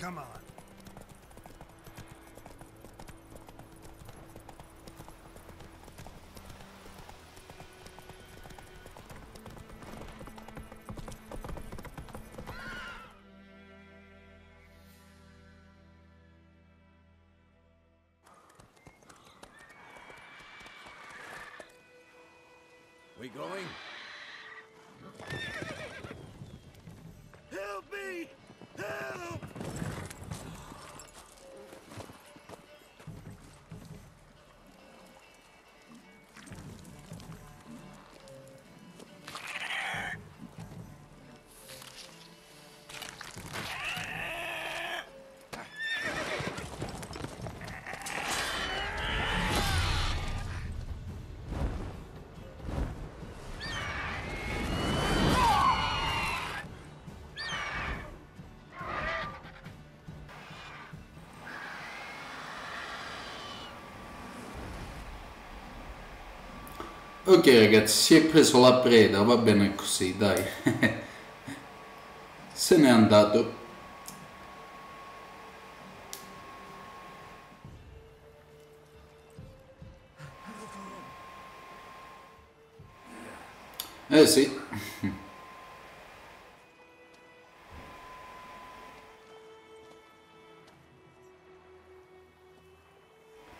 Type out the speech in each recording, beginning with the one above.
Come on. Going? Help me! Ok ragazzi, si è preso la preda, va bene così, dai. Se n'è andato. Eh sì.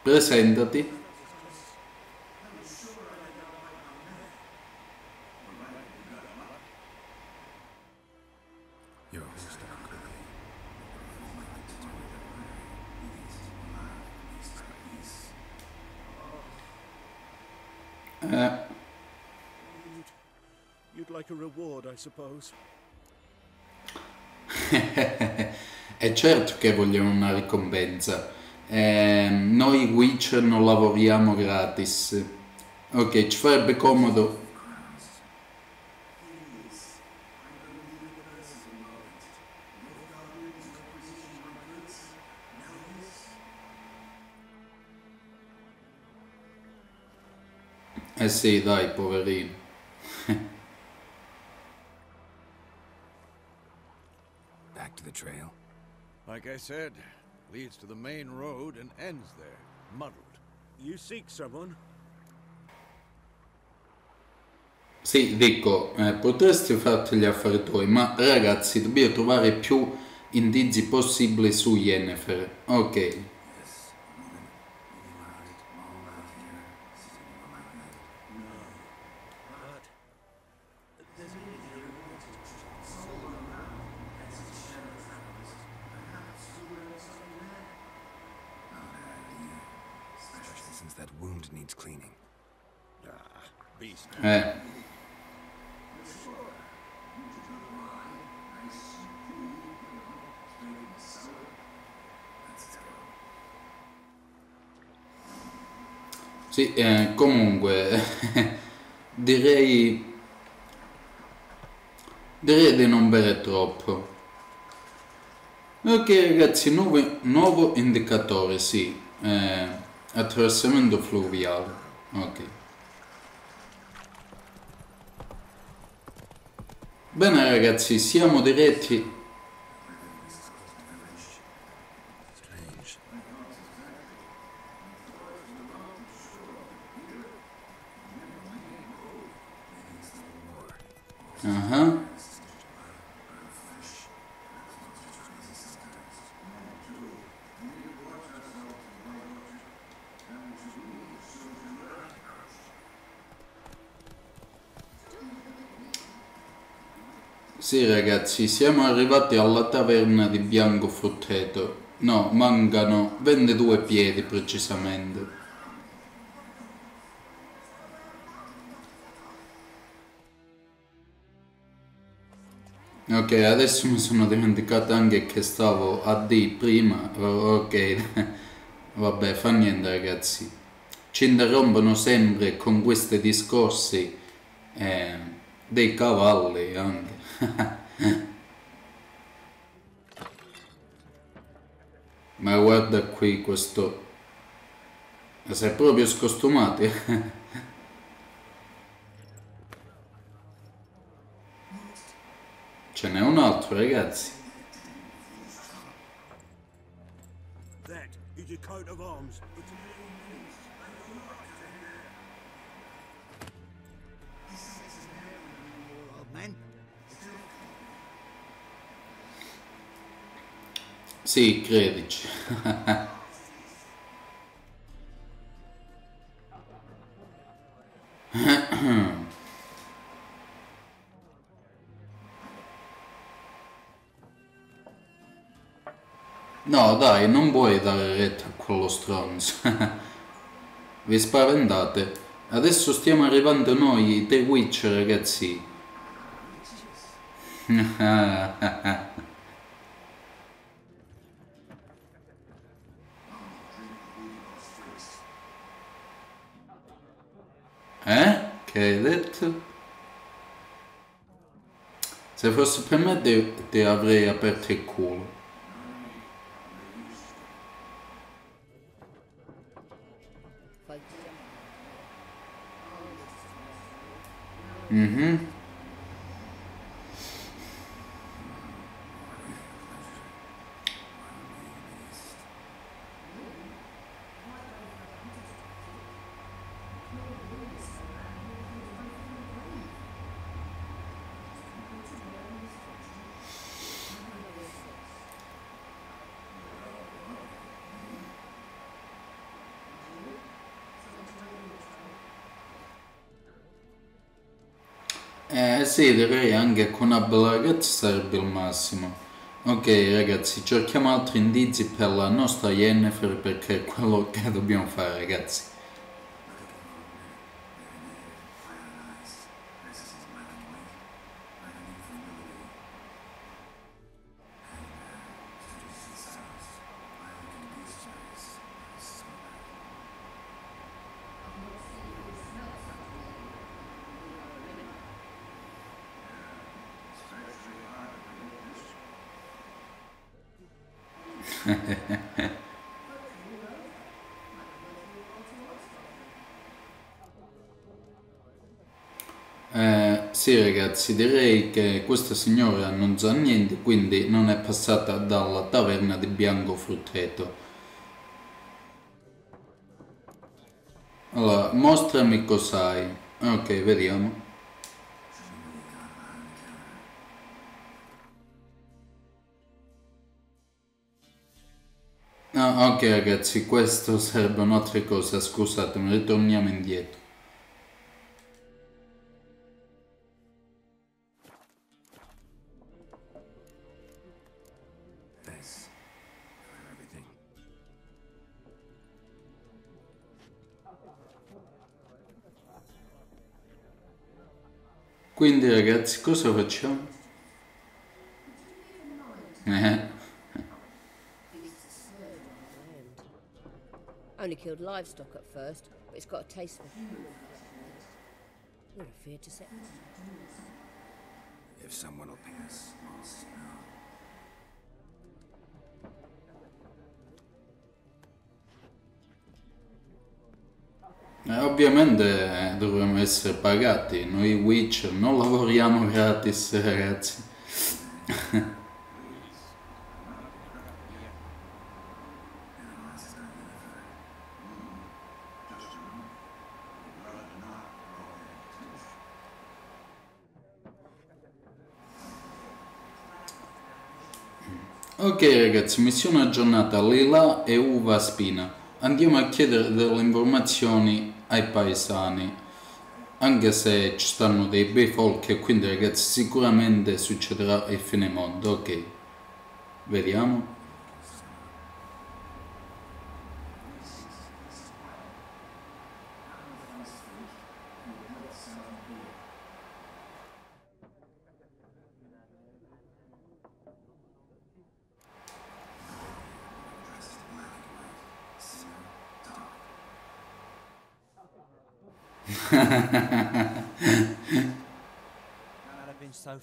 Presentati. Eh, è certo che vogliamo una ricompensa. Eh, noi Witcher non lavoriamo gratis. Ok, ci farebbe comodo. Eh sì, dai, poverino. Back to the trail. Like I said, leads to the main road and ends there, muddled. You seek someone? Sì, dico, eh, potresti farti gli affari tuoi, ma ragazzi, dobbiamo trovare più indizi possibili su Yennefer. Ok. That wound needs cleaning. Eh. Sì, eh, comunque direi direi di non bere troppo. Ok ragazzi, nuovo, nuovo indicatore, sì, eh, attraversamento fluviale. Ok. Bene ragazzi, siamo diretti. Strange. Ah. Sì ragazzi, siamo arrivati alla taverna di Bianco Frutteto. No, mancano 22 piedi precisamente. Ok, adesso mi sono dimenticato anche che stavo a D prima. Ok, vabbè, fa niente ragazzi. ci interrompono sempre con questi discorsi eh, dei cavalli anche. Ma guarda qui questo... Sei proprio scostumati. Ce n'è un altro, ragazzi. That is your coat of arms. Old man. Sì, credici. No, dai, non vuoi dare retta a quello stronzo. Vi spaventate. Adesso stiamo arrivando noi, The Witch, ragazzi. Eh? Che hai detto? Se fosse per me ti, ti avrei aperto il culo. Mhm. Eh sì, direi anche con una bella ragazza sarebbe il massimo. Ok ragazzi, cerchiamo altri indizi per la nostra Yennefer perché è quello che dobbiamo fare ragazzi. Sì ragazzi, direi che questa signora non sa niente, quindi non è passata dalla taverna di Bianco Frutteto. Allora, mostrami cos'hai. Ok, vediamo. Ah, ok ragazzi, questo sarebbe un'altra cosa, scusatemi, ritorniamo indietro. Thanks for everything. Quindi ragazzi, cosa facciamo? Eh, Only killed livestock at first, but it's got a taste for We're afraid to set. If someone will pass, I'll smell. Eh, ovviamente eh, dovremmo essere pagati, noi Witcher non lavoriamo gratis ragazzi. Ok ragazzi, missione aggiornata Lila e Uva Spina. Andiamo a chiedere delle informazioni ai paesani. Anche se ci stanno dei bei folk e quindi ragazzi sicuramente succederà il fine mondo. Ok. Vediamo.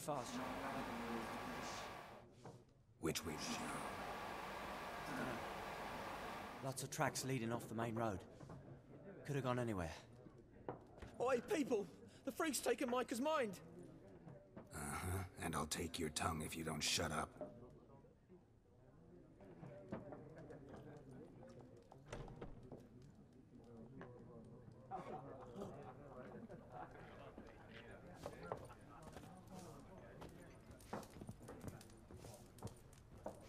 Have been so fast. Which way? Lots of tracks leading off the main road. Could have gone anywhere. Oi, people! The freak's taken Micah's mind! Uh-huh. And I'll take your tongue if you don't shut up.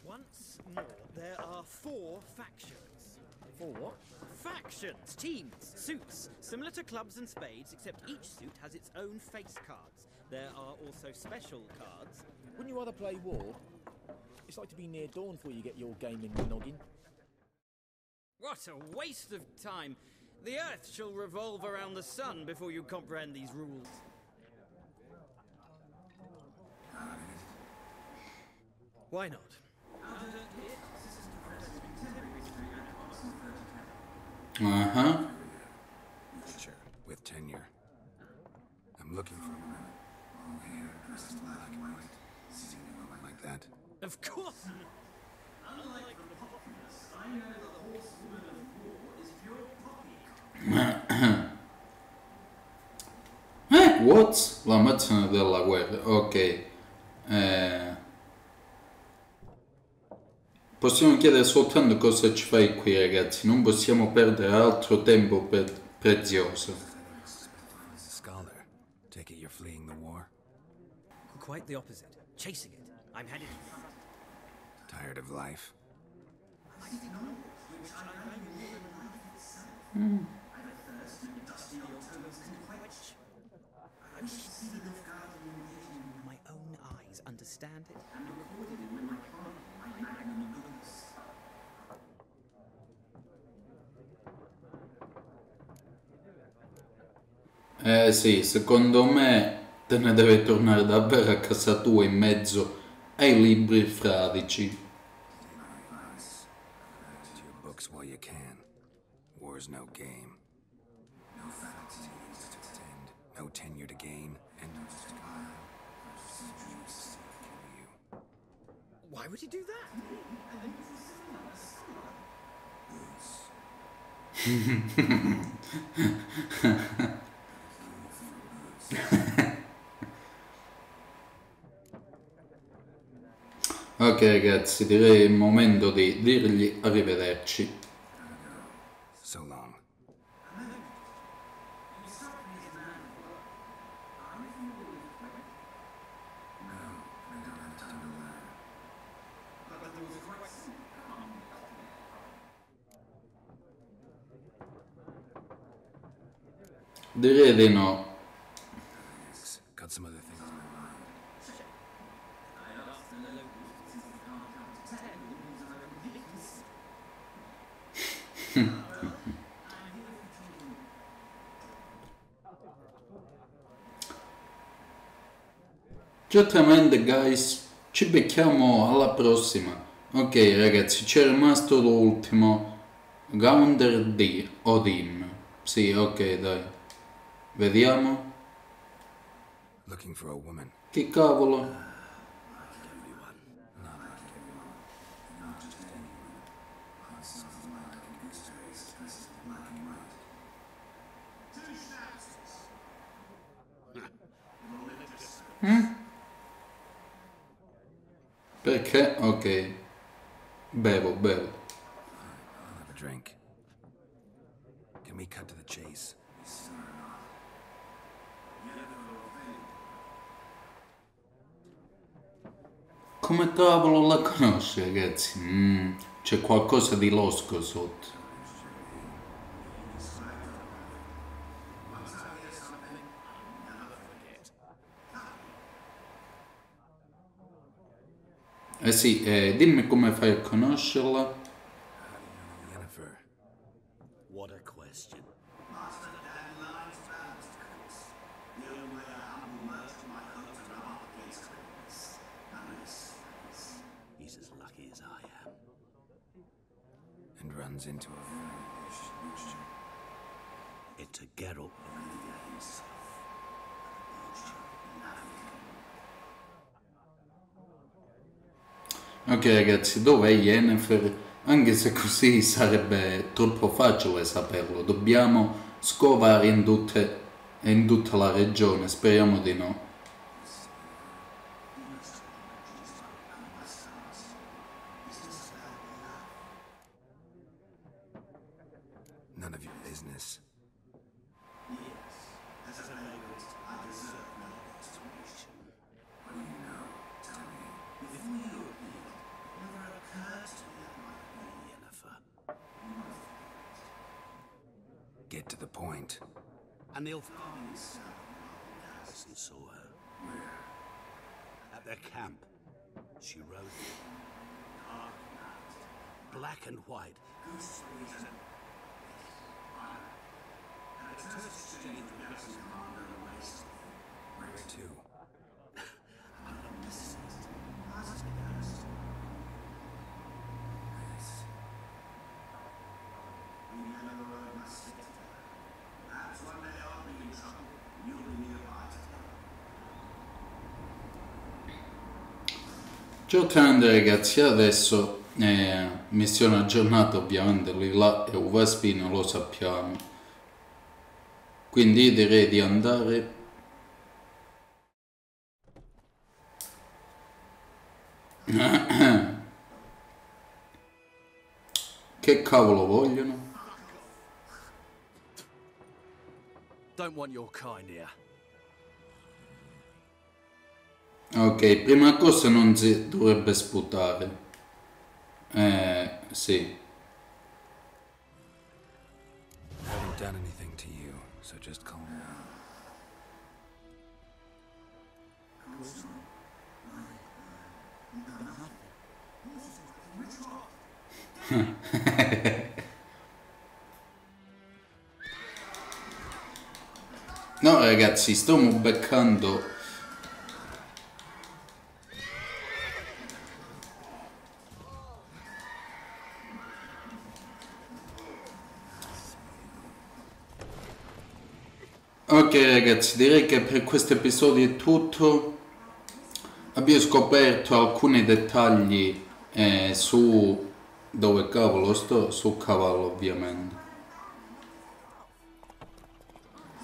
Once more, there are four factions. Four what? Factions, teams, suits, similar to clubs and spades, except each suit has its own face cards. There are also special cards. Wouldn't you rather play war? It's like to be near dawn before you get your game in the noggin. What a waste of time! The Earth shall revolve around the sun before you comprehend these rules. Why not? Aha. Sure. With tenure. I'm looking for a woman. Long hair, dressed black and white. Sitting in a moment like that. Of course! Eh, what? La macchina della guerra, ok. Eh, possiamo chiedere soltanto cosa ci fai qui ragazzi, non possiamo perdere altro tempo pre- prezioso. Scholar. Take it you're fleeing the war? Quite the opposite. Chasing it. I'm headed. Tired of life? My own eyes understand it. Eh sì, secondo me te ne deve tornare davvero a casa tua in mezzo ai libri fradici. No game. No faculties to attend, no tenure to gain, and no trial. Kill you. Why would he do that? Ok ragazzi, direi il momento di dirgli arrivederci. So Direi di no. Certamente guys, ci becchiamo alla prossima. Ok ragazzi, c'è rimasto l'ultimo. Gounder D o Dim. Sì, ok dai. Vediamo. Looking for a woman. Che cavolo? Perché? Ok. Bevo, bevo. I'll have a drink. Come cavolo la conosci ragazzi? Mm, c'è qualcosa di losco sotto. Eh sì, eh, dimmi come fai a conoscerla. Ok ragazzi, dov'è Yennefer? Anche se così sarebbe troppo facile saperlo, dobbiamo scovare in, tutte, in tutta la regione, speriamo di no. Get to the point. And they'll find Harrison saw her. Where? At their camp. She rode black and white. Where to? Giocando ragazzi, adesso eh, missione aggiornata ovviamente lì là e Uvaspino lo sappiamo. Quindi direi di andare Che cavolo vogliono? Don't want your kind here. Ok, prima cosa non si dovrebbe sputare. Eh, sì. You, so. No ragazzi, stiamo beccando Ok ragazzi, direi che per questo episodio è tutto. Abbiamo scoperto alcuni dettagli eh, su dove cavolo sto, su cavallo ovviamente.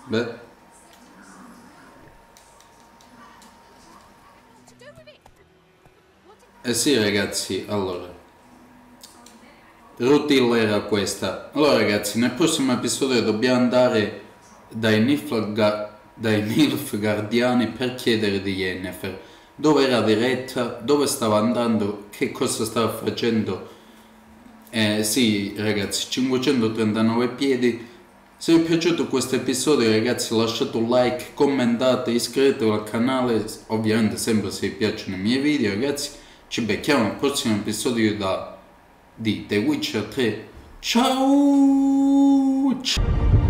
Beh. Eh sì ragazzi, allora. Routine era questa. Allora ragazzi, nel prossimo episodio dobbiamo andare dai, Nilfga- dai Nilfgaardiani per chiedere di Yennefer dove era diretta, dove stava andando, che cosa stava facendo. Eh, sì ragazzi, 539 piedi. Se vi è piaciuto questo episodio ragazzi lasciate un like, commentate, iscrivetevi al canale, ovviamente sempre se vi piacciono i miei video ragazzi. Ci becchiamo al prossimo episodio da, di The Witcher 3. Ciao! Ciao.